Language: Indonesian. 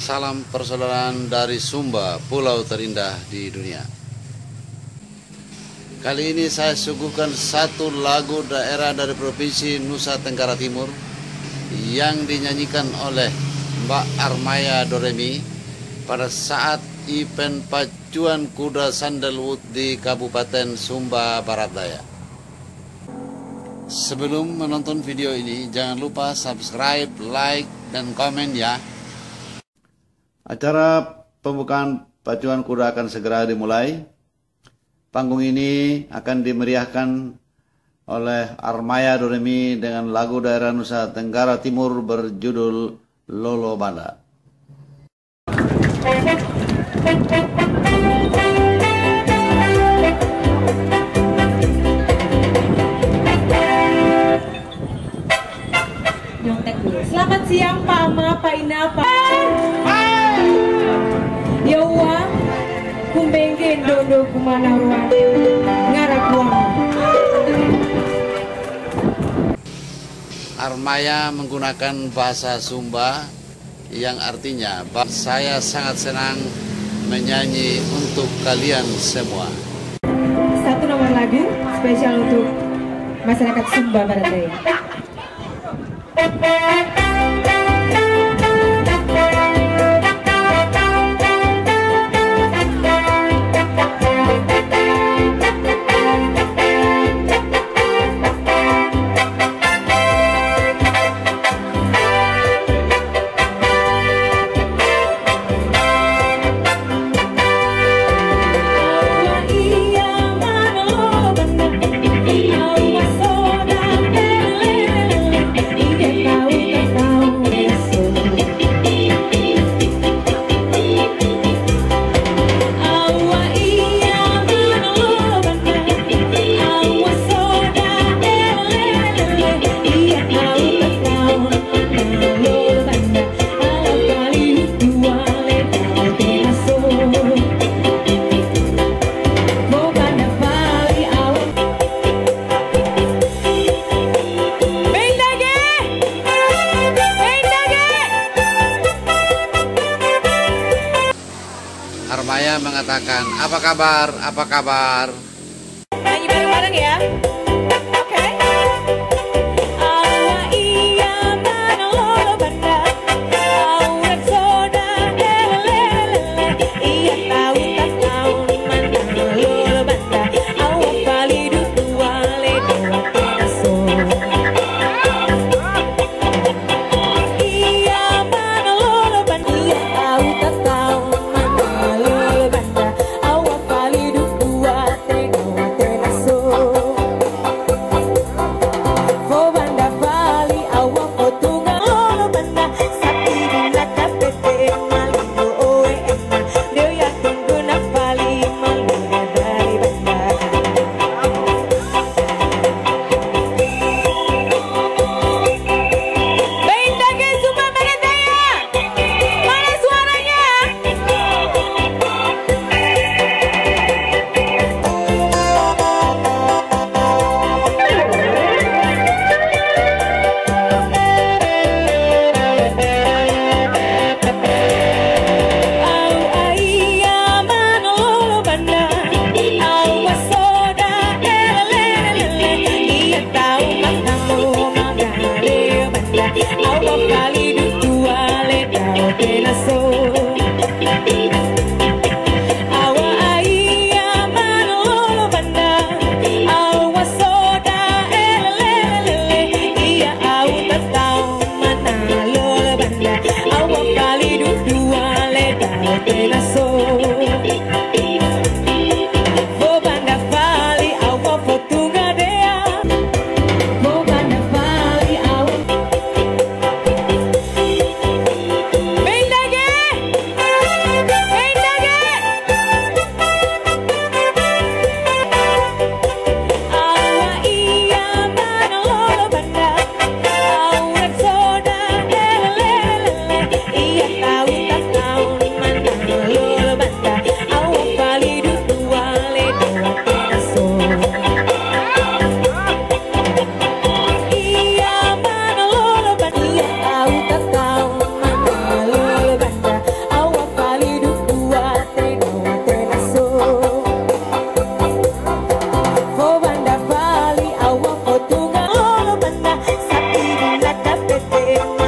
Salam persaudaraan dari Sumba, pulau terindah di dunia. Kali ini saya suguhkan satu lagu daerah dari Provinsi Nusa Tenggara Timur yang dinyanyikan oleh Mbak Armaya Doremi pada saat event pacuan kuda sandalwood di Kabupaten Sumba Barat Daya. Sebelum menonton video ini, jangan lupa subscribe, like, dan komen ya. Acara pembukaan pacuan kuda akan segera dimulai. Panggung ini akan dimeriahkan oleh Armaya Doremi dengan lagu daerah Nusa Tenggara Timur berjudul Lolo Banda. Selamat siang Pak Ma, Pak Ina, Pak. Dodo kumana. Armaya menggunakan bahasa Sumba yang artinya saya sangat senang menyanyi untuk kalian semua. Satu nomor lagu spesial untuk masyarakat Sumba Barat Daya. Mengatakan, apa kabar, apa kabar? Nyanyi bareng-bareng ya. de pelazo day.